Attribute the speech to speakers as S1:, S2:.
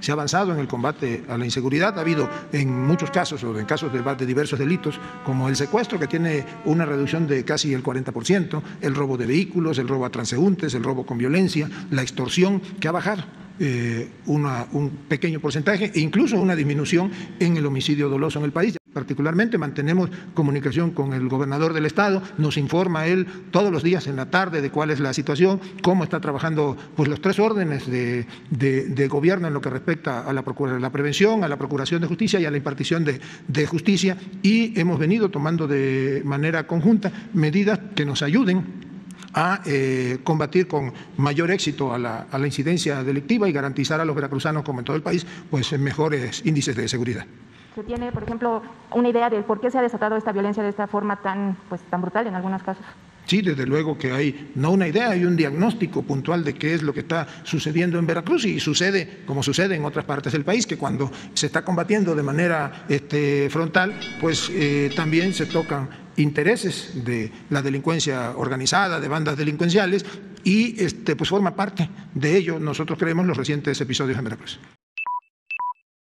S1: Se ha avanzado en el combate a la inseguridad. Ha habido en muchos casos, o en casos de, diversos delitos, como el secuestro, que tiene una reducción de casi el 40%, el robo de vehículos, el robo a transeúntes, el robo con violencia, la extorsión, que ha bajado. Eh, un pequeño porcentaje e incluso una disminución en el homicidio doloso en el país. Particularmente mantenemos comunicación con el gobernador del estado, nos informa él todos los días en la tarde de cuál es la situación, cómo está trabajando pues, los tres órdenes de, de, gobierno en lo que respecta a la, la, prevención, a la procuración de justicia y a la impartición de, de justicia y hemos venido tomando de manera conjunta medidas que nos ayuden a eh, combatir con mayor éxito a la, a la, incidencia delictiva y garantizar a los veracruzanos, como en todo el país, pues mejores índices de seguridad.
S2: ¿Se tiene, por ejemplo, una idea de por qué se ha desatado esta violencia de esta forma tan, pues, tan brutal en algunos casos?
S1: Sí, desde luego que hay no una idea, hay un diagnóstico puntual de qué es lo que está sucediendo en Veracruz y sucede como sucede en otras partes del país, que cuando se está combatiendo de manera este, frontal, pues eh, también se tocan intereses de la delincuencia organizada, de bandas delincuenciales, y este, pues forma parte de ello, nosotros creemos, los recientes episodios en Veracruz.